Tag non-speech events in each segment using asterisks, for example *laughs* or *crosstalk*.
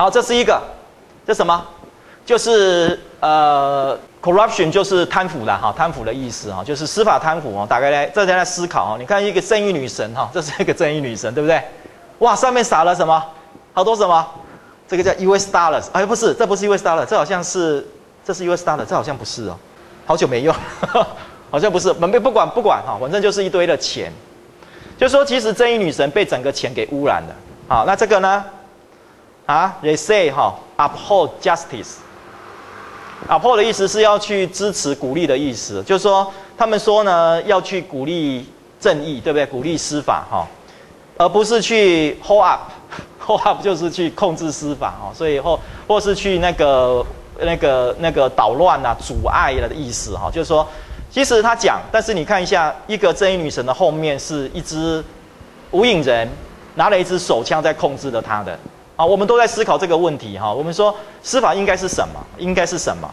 好，这是一个，这什么？就是呃，corruption 就是贪腐的哈，贪腐的意思哈，就是司法贪腐哦。大概来，大家来思考哈，你看一个正义女神哈，这是一个正义女神，对不对？哇，上面撒了什么？好多什么？这个叫 US dollars，哎，不是，这不是 US dollars，这好像是，这是 US dollars，这好像不是哦，好久没用，*laughs* 好像不是，门不管不管哈，反正就是一堆的钱，就说其实正义女神被整个钱给污染了。好，那这个呢？啊，they say 哈，uphold justice。uphold 的意思是要去支持、鼓励的意思，就是说他们说呢，要去鼓励正义，对不对？鼓励司法哈，而不是去 hold up，hold *laughs* up 就是去控制司法哈，所以或或是去那个那个那个捣乱啊、阻碍的意思哈，就是说，其实他讲，但是你看一下，一个正义女神的后面是一只无影人，拿了一支手枪在控制着他的。好，我们都在思考这个问题哈。我们说司法应该是什么？应该是什么？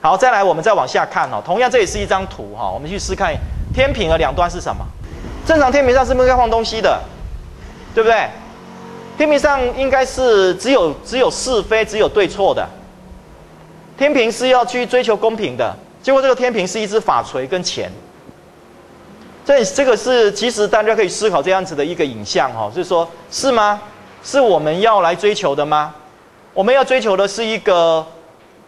好，再来，我们再往下看哦。同样，这也是一张图哈。我们去试看天平的两端是什么？正常天平上是不是该放东西的？对不对？天平上应该是只有只有是非，只有对错的。天平是要去追求公平的，结果这个天平是一只法锤跟钱。这这个是其实大家可以思考这样子的一个影像哈，就是说是吗？是我们要来追求的吗？我们要追求的是一个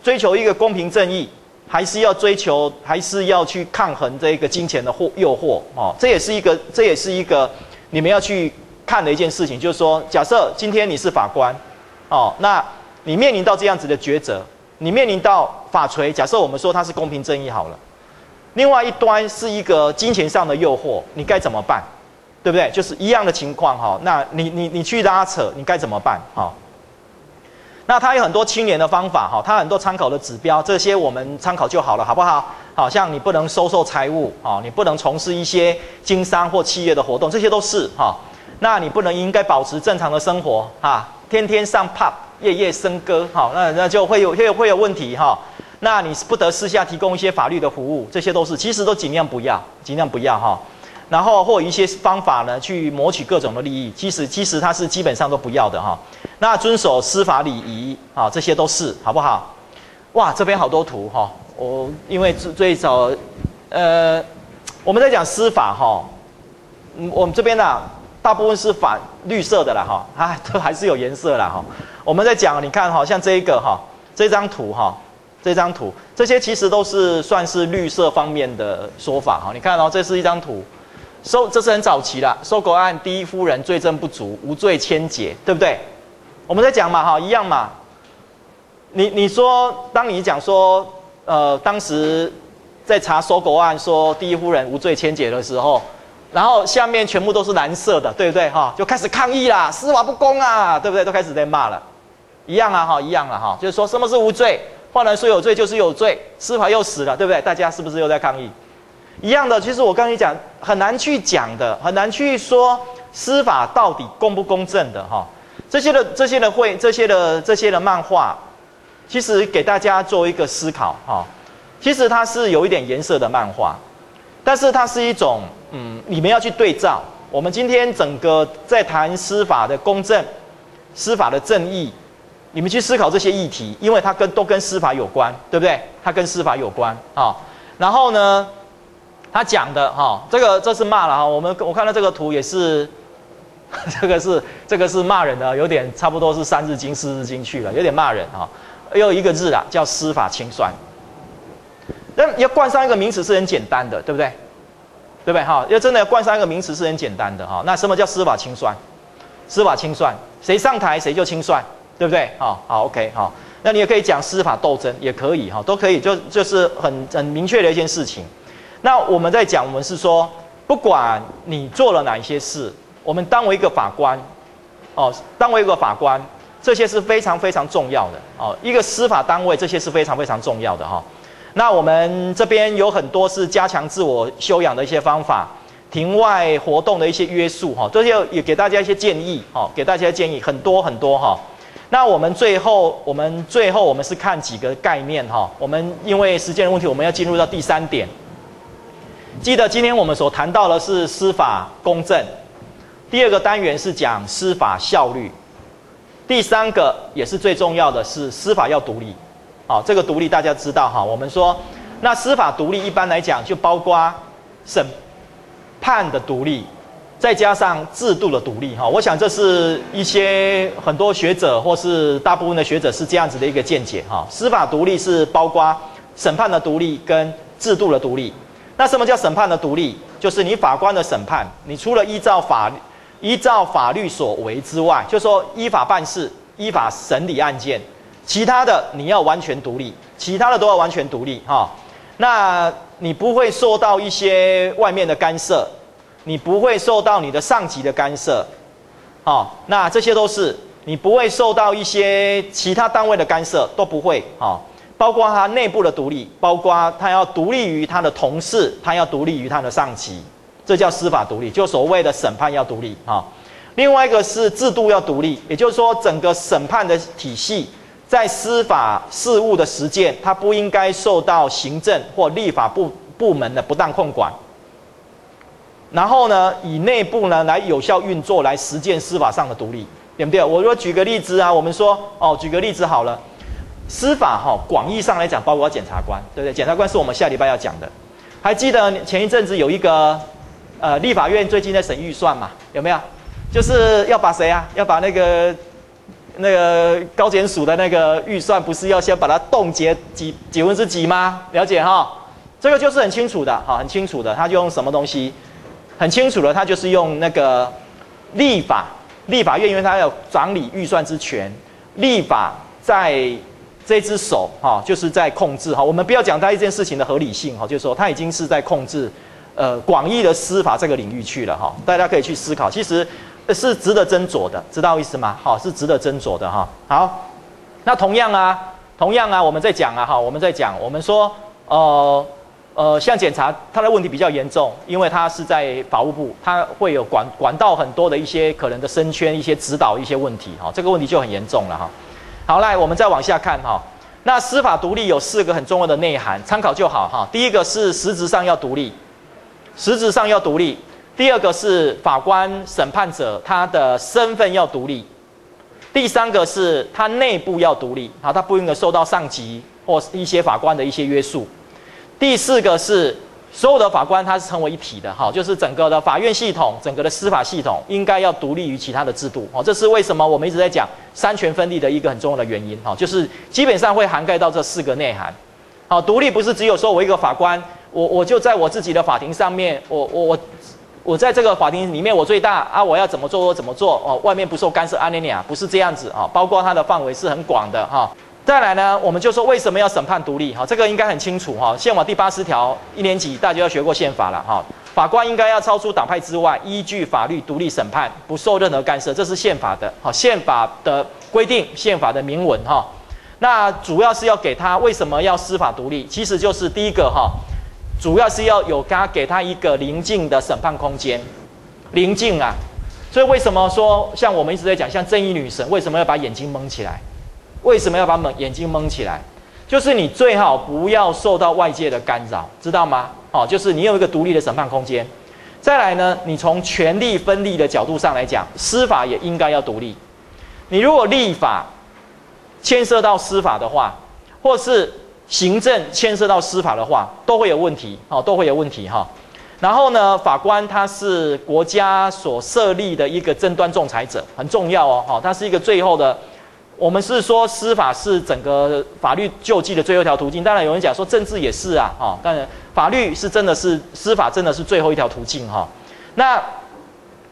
追求一个公平正义，还是要追求，还是要去抗衡这个金钱的惑诱惑？哦，这也是一个，这也是一个你们要去看的一件事情。就是说，假设今天你是法官，哦，那你面临到这样子的抉择，你面临到法锤。假设我们说它是公平正义好了，另外一端是一个金钱上的诱惑，你该怎么办？对不对？就是一样的情况哈。那你你你去拉扯，你该怎么办？哈。那他有很多清廉的方法哈，他很多参考的指标，这些我们参考就好了，好不好？好像你不能收受财物啊，你不能从事一些经商或企业的活动，这些都是哈。那你不能应该保持正常的生活哈，天天上 pub，夜夜笙歌，哈，那那就会有会有会有问题哈。那你不得私下提供一些法律的服务，这些都是其实都尽量不要，尽量不要哈。然后或一些方法呢，去谋取各种的利益，其实其实它是基本上都不要的哈。那遵守司法礼仪啊，这些都是好不好？哇，这边好多图哈。我因为最最早，呃，我们在讲司法哈，嗯，我们这边呢，大部分是反绿色的啦哈，啊，都还是有颜色啦哈。我们在讲，你看哈，像这一个哈，这张图哈，这张图，这些其实都是算是绿色方面的说法哈。你看哦，这是一张图。收，这是很早期了收狗案，第一夫人罪证不足，无罪千解，对不对？我们在讲嘛，哈，一样嘛。你你说，当你讲说，呃，当时在查收狗案，说第一夫人无罪千解的时候，然后下面全部都是蓝色的，对不对？哈，就开始抗议啦，司法不公啊，对不对？都开始在骂了，一样啊，哈，一样了，哈，就是说什么是无罪，换人说有罪就是有罪，司法又死了，对不对？大家是不是又在抗议？一样的，其实我刚才讲很难去讲的，很难去说司法到底公不公正的哈。这些的这些的会这些的这些的漫画，其实给大家做一个思考哈。其实它是有一点颜色的漫画，但是它是一种嗯，你们要去对照。我们今天整个在谈司法的公正、司法的正义，你们去思考这些议题，因为它跟都跟司法有关，对不对？它跟司法有关啊。然后呢？他讲的哈，这个这是骂了哈。我们我看到这个图也是，*laughs* 这个是这个是骂人的，有点差不多是三字经四字经去了，有点骂人哈。又一个字啊，叫司法清算。那要冠上一个名词是很简单的，对不对？对不对哈？要真的要冠上一个名词是很简单的哈。那什么叫司法清算？司法清算，谁上台谁就清算，对不对？好，好，OK，好。那你也可以讲司法斗争，也可以哈，都可以，就就是很很明确的一件事情。那我们在讲，我们是说，不管你做了哪一些事，我们当为一个法官，哦，当为一个法官，这些是非常非常重要的哦。一个司法单位，这些是非常非常重要的哈。那我们这边有很多是加强自我修养的一些方法，庭外活动的一些约束哈，这些也给大家一些建议哈，给大家建议很多很多哈。那我们最后，我们最后我们是看几个概念哈。我们因为时间的问题，我们要进入到第三点。记得今天我们所谈到的是司法公正，第二个单元是讲司法效率，第三个也是最重要的是司法要独立。好，这个独立大家知道哈。我们说，那司法独立一般来讲就包括审判的独立，再加上制度的独立哈。我想这是一些很多学者或是大部分的学者是这样子的一个见解哈。司法独立是包括审判的独立跟制度的独立。那什么叫审判的独立？就是你法官的审判，你除了依照法依照法律所为之外，就说依法办事、依法审理案件。其他的你要完全独立，其他的都要完全独立哈。那你不会受到一些外面的干涉，你不会受到你的上级的干涉，好，那这些都是你不会受到一些其他单位的干涉，都不会哈。包括他内部的独立，包括他要独立于他的同事，他要独立于他的上级，这叫司法独立，就所谓的审判要独立哈。另外一个是制度要独立，也就是说整个审判的体系。在司法事务的实践，它不应该受到行政或立法部部门的不当控管。然后呢，以内部呢来有效运作，来实践司法上的独立，对不对？我说举个例子啊，我们说哦，举个例子好了，司法哈广义上来讲，包括检察官，对不对？检察官是我们下礼拜要讲的。还记得前一阵子有一个呃立法院最近在审预算嘛？有没有？就是要把谁啊？要把那个。那个高检署的那个预算不是要先把它冻结几几分之几吗？了解哈，这个就是很清楚的哈，很清楚的，他就用什么东西，很清楚的，他就是用那个立法，立法院因为他有掌理预算之权，立法在这只手哈，就是在控制哈。我们不要讲它一件事情的合理性哈，就是说它已经是在控制呃广义的司法这个领域去了哈。大家可以去思考，其实。是值得斟酌的，知道意思吗？好，是值得斟酌的哈。好，那同样啊，同样啊，我们在讲啊，哈，我们在讲，我们说，呃呃，像检查，他的问题比较严重，因为他是在法务部，他会有管管道很多的一些可能的升圈、一些指导一些问题，哈，这个问题就很严重了哈。好，来，我们再往下看哈。那司法独立有四个很重要的内涵，参考就好哈。第一个是实质上要独立，实质上要独立。第二个是法官审判者他的身份要独立，第三个是他内部要独立，好，他不应该受到上级或一些法官的一些约束。第四个是所有的法官他是成为一体的，哈，就是整个的法院系统、整个的司法系统应该要独立于其他的制度，好，这是为什么我们一直在讲三权分立的一个很重要的原因，哈，就是基本上会涵盖到这四个内涵，好，独立不是只有说我一个法官，我我就在我自己的法庭上面，我我我。我在这个法庭里面，我最大啊！我要怎么做我怎么做哦，外面不受干涉。安尼尼啊不是这样子啊，包括它的范围是很广的哈。再来呢，我们就说为什么要审判独立哈？这个应该很清楚哈。宪法第八十条一年级大家要学过宪法了哈。法官应该要超出党派之外，依据法律独立审判，不受任何干涉，这是宪法的哈。宪法的规定，宪法的明文哈。那主要是要给他为什么要司法独立？其实就是第一个哈。主要是要有他给他一个宁静的审判空间，宁静啊！所以为什么说像我们一直在讲，像正义女神为什么要把眼睛蒙起来？为什么要把蒙眼睛蒙起来？就是你最好不要受到外界的干扰，知道吗？哦，就是你有一个独立的审判空间。再来呢，你从权力分立的角度上来讲，司法也应该要独立。你如果立法牵涉到司法的话，或是。行政牵涉到司法的话，都会有问题，哦，都会有问题哈。然后呢，法官他是国家所设立的一个争端仲裁者，很重要哦，哈，他是一个最后的。我们是说司法是整个法律救济的最后一条途径，当然有人讲说政治也是啊，哈，但法律是真的是司法真的是最后一条途径哈。那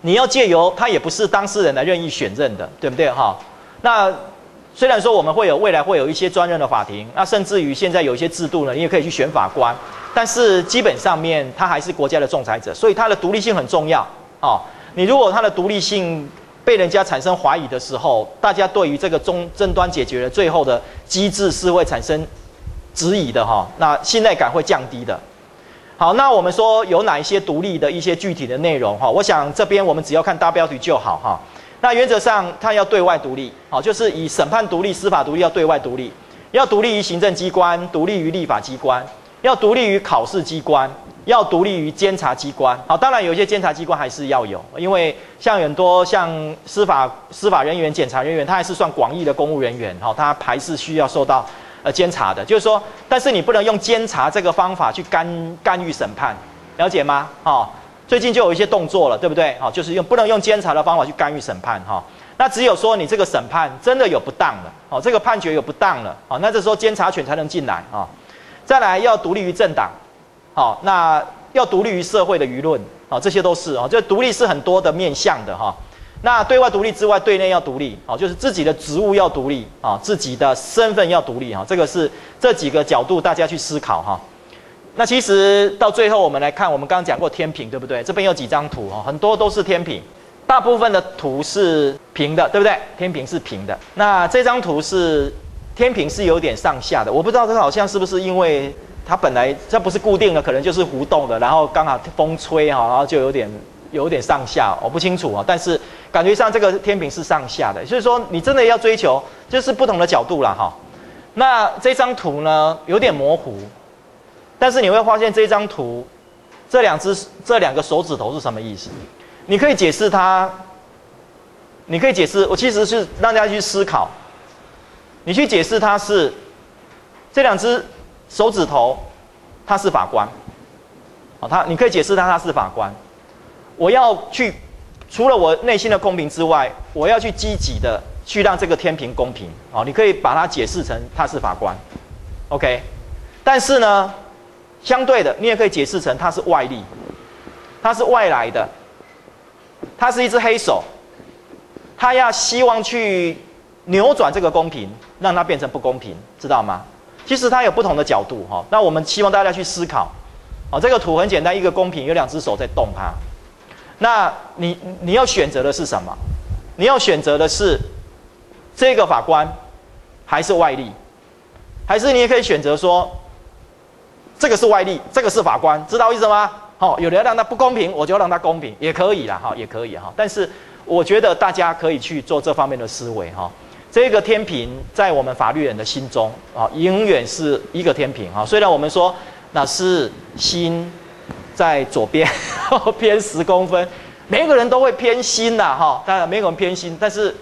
你要借由他也不是当事人来任意选任的，对不对哈？那。虽然说我们会有未来会有一些专任的法庭，那甚至于现在有一些制度呢，你也可以去选法官，但是基本上面他还是国家的仲裁者，所以他的独立性很重要哦。你如果他的独立性被人家产生怀疑的时候，大家对于这个中争端解决的最后的机制是会产生质疑的哈，那信赖感会降低的。好，那我们说有哪一些独立的一些具体的内容哈？我想这边我们只要看大标题就好哈。那原则上，它要对外独立，好，就是以审判独立、司法独立要对外独立，要独立于行政机关，独立于立法机关，要独立于考试机关，要独立于监察机关。好，当然有一些监察机关还是要有，因为像很多像司法司法人员、检察人员，他还是算广义的公务人员。好，他还是需要受到呃监察的。就是说，但是你不能用监察这个方法去干干预审判，了解吗？好，最近就有一些动作了，对不对？好，就是用不能用监察的方法去干预审判。哈，那只有说你这个审判真的有不当了，哦，这个判决有不当了，好，那这时候监察权才能进来啊。再来要独立于政党。好，那要独立于社会的舆论，好，这些都是啊，这独立是很多的面向的哈。那对外独立之外，对内要独立，好，就是自己的职务要独立啊，自己的身份要独立哈。这个是这几个角度大家去思考哈。那其实到最后我们来看，我们刚刚讲过天平，对不对？这边有几张图哈，很多都是天平，大部分的图是平的，对不对？天平是平的。那这张图是天平是有点上下的，我不知道这好像是不是因为。它本来这不是固定的，可能就是浮动的，然后刚好风吹哈，然后就有点有点上下，我不清楚啊。但是感觉上这个天平是上下的，所以说你真的要追求就是不同的角度了哈。那这张图呢有点模糊，但是你会发现这张图这两只这两个手指头是什么意思？你可以解释它，你可以解释，我其实是让大家去思考，你去解释它是这两只。手指头，他是法官，好，他你可以解释他他是法官。我要去，除了我内心的公平之外，我要去积极的去让这个天平公平，好，你可以把它解释成他是法官，OK。但是呢，相对的，你也可以解释成他是外力，他是外来的，他是一只黑手，他要希望去扭转这个公平，让它变成不公平，知道吗？其实它有不同的角度哈，那我们希望大家去思考，哦，这个图很简单，一个公平，有两只手在动它，那你你要选择的是什么？你要选择的是这个法官，还是外力？还是你也可以选择说，这个是外力，这个是法官，知道意思吗？好，有人让他不公平，我就让他公平，也可以啦，哈，也可以哈。但是我觉得大家可以去做这方面的思维哈。这个天平在我们法律人的心中啊，永远是一个天平啊。虽然我们说那是心在左边 *laughs* 偏十公分，每个人都会偏心呐哈。当然每个人偏心，但是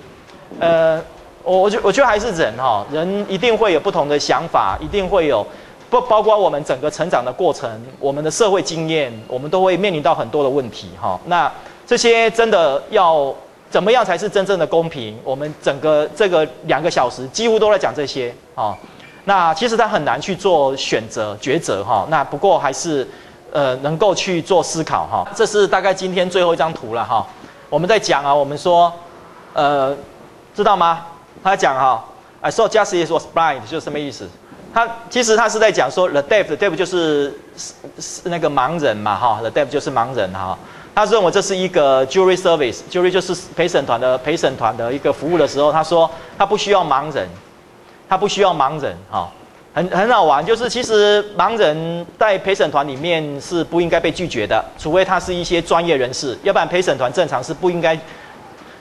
呃，我我觉我觉得还是人哈，人一定会有不同的想法，一定会有不包括我们整个成长的过程，我们的社会经验，我们都会面临到很多的问题哈。那这些真的要。怎么样才是真正的公平？我们整个这个两个小时几乎都在讲这些啊。那其实他很难去做选择抉择哈。那不过还是呃能够去做思考哈。这是大概今天最后一张图了哈。我们在讲啊，我们说呃知道吗？他讲哈，I saw justice was blind 就是什么意思？他其实他是在讲说 the deaf，the deaf 就是那个盲人嘛哈，the deaf 就是盲人哈。他认为这是一个 jury service，jury 就是陪审团的陪审团的一个服务的时候，他说他不需要盲人，他不需要盲人，哈，很很好玩，就是其实盲人在陪审团里面是不应该被拒绝的，除非他是一些专业人士，要不然陪审团正常是不应该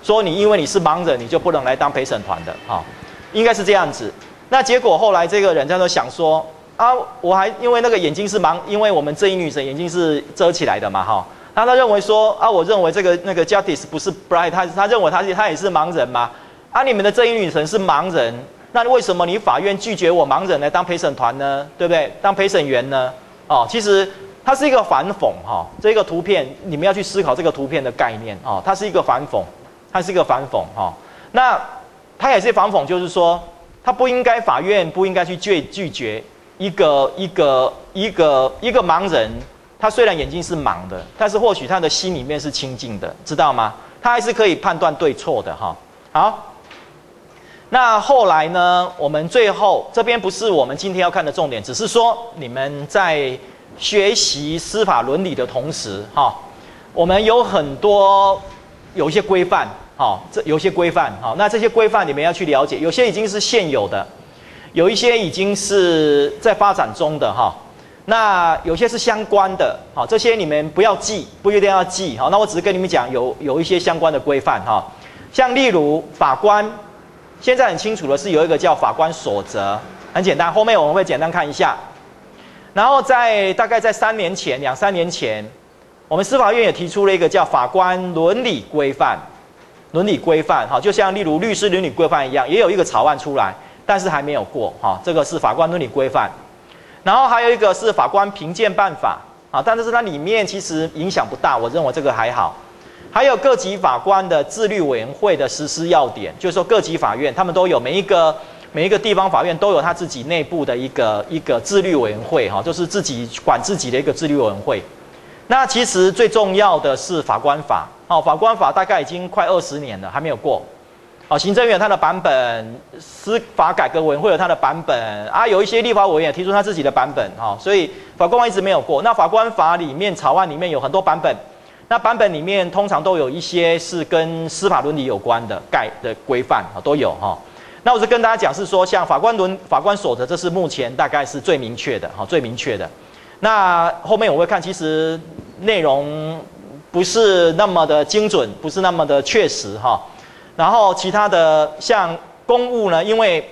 说你因为你是盲人你就不能来当陪审团的，哈，应该是这样子。那结果后来这个人在那想说啊，我还因为那个眼睛是盲，因为我们这一女神眼睛是遮起来的嘛，哈。那他认为说啊，我认为这个那个 Justice 不是 Bright，他他认为他是他也是盲人吗？啊，你们的正义女神是盲人，那为什么你法院拒绝我盲人来当陪审团呢？对不对？当陪审员呢？哦，其实它是一个反讽哈，这个图片你们要去思考这个图片的概念哦，它是一个反讽，它是一个反讽哈。那它也是反讽，就是说他不应该法院不应该去拒拒绝一个一个一个一个盲人。他虽然眼睛是盲的，但是或许他的心里面是清净的，知道吗？他还是可以判断对错的哈。好，那后来呢？我们最后这边不是我们今天要看的重点，只是说你们在学习司法伦理的同时，哈，我们有很多有一些规范，哈，这有些规范，哈，那这些规范你们要去了解，有些已经是现有的，有一些已经是在发展中的，哈。那有些是相关的，好，这些你们不要记，不一定要记，好，那我只是跟你们讲，有有一些相关的规范，哈，像例如法官，现在很清楚的是有一个叫法官守则，很简单，后面我们会简单看一下。然后在大概在三年前、两三年前，我们司法院也提出了一个叫法官伦理规范，伦理规范哈，就像例如律师伦理规范一样，也有一个草案出来，但是还没有过哈。这个是法官伦理规范，然后还有一个是法官评鉴办法啊，但是它里面其实影响不大，我认为这个还好。还有各级法官的自律委员会的实施要点，就是说各级法院他们都有每一个。每一个地方法院都有他自己内部的一个一个自律委员会，哈，就是自己管自己的一个自律委员会。那其实最重要的是法官法，哦，法官法大概已经快二十年了，还没有过。啊，行政院它的版本，司法改革委员会有它的版本，啊，有一些立法委员也提出他自己的版本，哈，所以法官一直没有过。那法官法里面草案里面有很多版本，那版本里面通常都有一些是跟司法伦理有关的概的规范，啊，都有，哈。那我是跟大家讲，是说像法官伦法官所得，这是目前大概是最明确的，哈，最明确的。那后面我会看，其实内容不是那么的精准，不是那么的确实，哈。然后其他的像公务呢，因为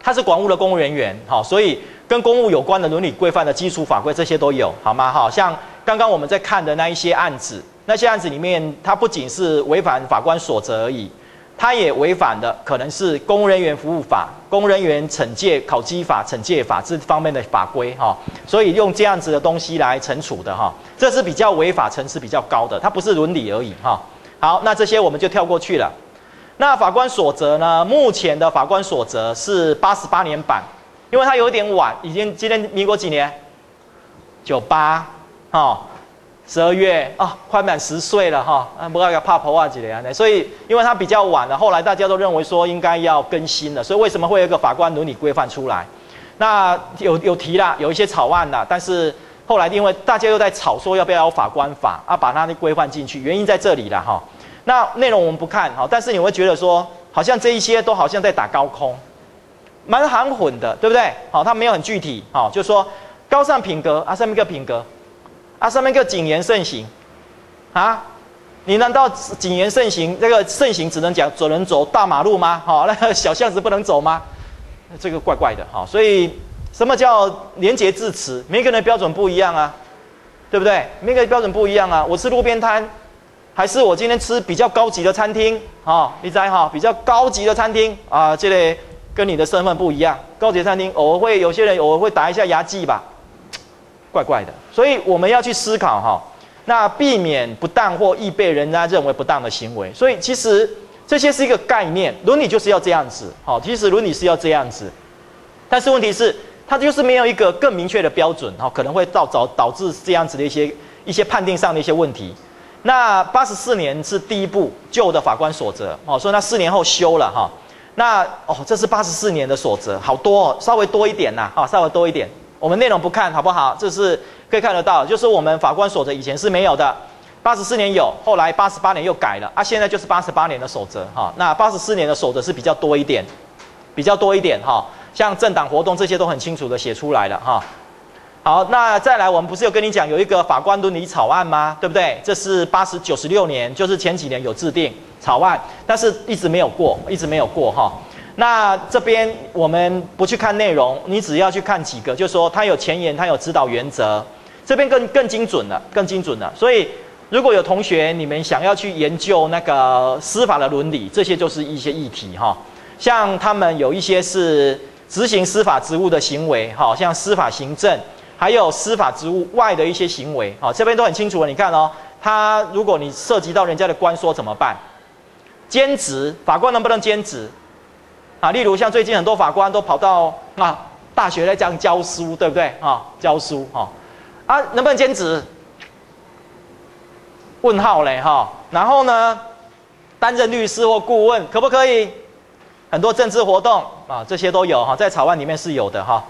他是管务的公务人员，哈，所以跟公务有关的伦理规范的基础法规这些都有，好吗？好，像刚刚我们在看的那一些案子，那些案子里面，它不仅是违反法官所责而已。他也违反的可能是公务人员服务法、公务人员惩戒考绩法、惩戒法这方面的法规哈，所以用这样子的东西来惩处的哈，这是比较违法层次比较高的，它不是伦理而已哈。好，那这些我们就跳过去了。那法官所责呢？目前的法官所责是八十八年版，因为它有点晚，已经今天民国几年？九八，哈。十二月啊，快满十岁了哈，啊，不要怕破啊几年呢？所以，因为它比较晚了，后来大家都认为说应该要更新了，所以为什么会有一个法官伦理规范出来？那有有提啦，有一些草案啦，但是后来因为大家又在吵说要不要有法官法啊，把它的规范进去，原因在这里了哈。那内容我们不看哈，但是你会觉得说，好像这一些都好像在打高空，蛮含混的，对不对？好，它没有很具体，好，就说高尚品格啊，上面一个品格。啊，上面一个谨言慎行，啊，你难道谨言慎行？这个慎行只能讲只能走大马路吗？好，那个小巷子不能走吗？这个怪怪的，哈。所以什么叫廉洁致辞？每个人的标准不一样啊，对不对？每个人标准不一样啊。我吃路边摊，还是我今天吃比较高级的餐厅？啊，你在哈比较高级的餐厅啊，这类跟你的身份不一样。高级餐厅偶尔会有些人偶尔会打一下牙祭吧。怪怪的，所以我们要去思考哈，那避免不当或易被人家认为不当的行为。所以其实这些是一个概念，伦理就是要这样子，好，其实伦理是要这样子，但是问题是它就是没有一个更明确的标准，哈，可能会造导导致这样子的一些一些判定上的一些问题。那八十四年是第一部旧的法官所责，哦，所以那四年后修了哈，那哦，这是八十四年的所责，好多哦，稍微多一点呐，啊，稍微多一点。我们内容不看好不好？这是可以看得到，就是我们法官守则以前是没有的，八十四年有，后来八十八年又改了，啊，现在就是八十八年的守则哈。那八十四年的守则是比较多一点，比较多一点哈。像政党活动这些都很清楚的写出来了哈。好，那再来，我们不是有跟你讲有一个法官伦理草案吗？对不对？这是八十九十六年，就是前几年有制定草案，但是一直没有过，一直没有过哈。那这边我们不去看内容，你只要去看几个，就是说它有前言，它有指导原则，这边更更精准了，更精准了。所以如果有同学你们想要去研究那个司法的伦理，这些就是一些议题哈。像他们有一些是执行司法职务的行为，哈，像司法行政，还有司法职务外的一些行为，好，这边都很清楚了。你看哦，他如果你涉及到人家的官说怎么办？兼职法官能不能兼职？啊，例如像最近很多法官都跑到啊大学来这样教书，对不对？啊，教书哈，啊，能不能兼职？问号嘞哈。然后呢，担任律师或顾问可不可以？很多政治活动啊，这些都有哈，在草案里面是有的哈。